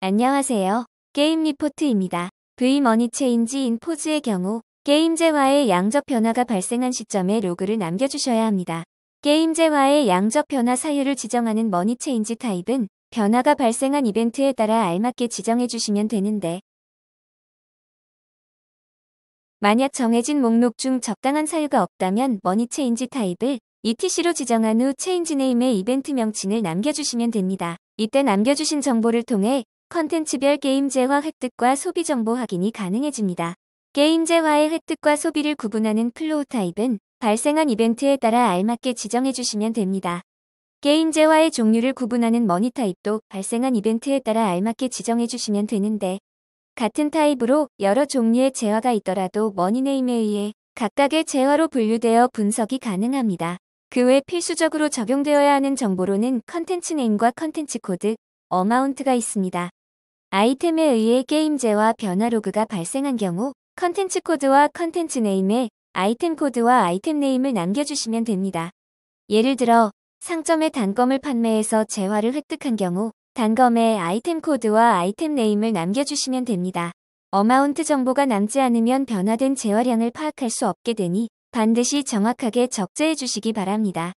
안녕하세요. 게임 리포트입니다. V 머니 체인지 인 포즈의 경우 게임재화의 양적 변화가 발생한 시점에 로그를 남겨주셔야 합니다. 게임재화의 양적 변화 사유를 지정하는 money change type은 변화가 발생한 이벤트에 따라 알맞게 지정해 주시면 되는데 만약 정해진 목록 중 적당한 사유가 없다면 money change type을 ETC로 지정한 후 change name에 이벤트 명칭을 남겨주시면 됩니다. 이때 남겨주신 정보를 통해 컨텐츠별 게임재화 획득과 소비 정보 확인이 가능해집니다. 게임재화의 획득과 소비를 구분하는 flow type은 발생한 이벤트에 따라 알맞게 지정해 주시면 됩니다. 게임재화의 종류를 구분하는 money type도 발생한 이벤트에 따라 알맞게 지정해 주시면 되는데 같은 타입으로 여러 종류의 재화가 있더라도 money name에 의해 각각의 재화로 분류되어 분석이 가능합니다. 그 외 필수적으로 적용되어야 하는 정보로는 contents name과 contents code, amount가 있습니다. 아이템에 의해 게임재화 변화 로그가 발생한 경우 컨텐츠 코드와 컨텐츠 네임에 아이템 코드와 아이템 네임을 남겨주시면 됩니다. 예를 들어 상점의 단검을 판매해서 재화를 획득한 경우 단검의 item code와 item name을 남겨주시면 됩니다. amount 정보가 남지 않으면 변화된 재화량을 파악할 수 없게 되니 반드시 정확하게 적재해 주시기 바랍니다.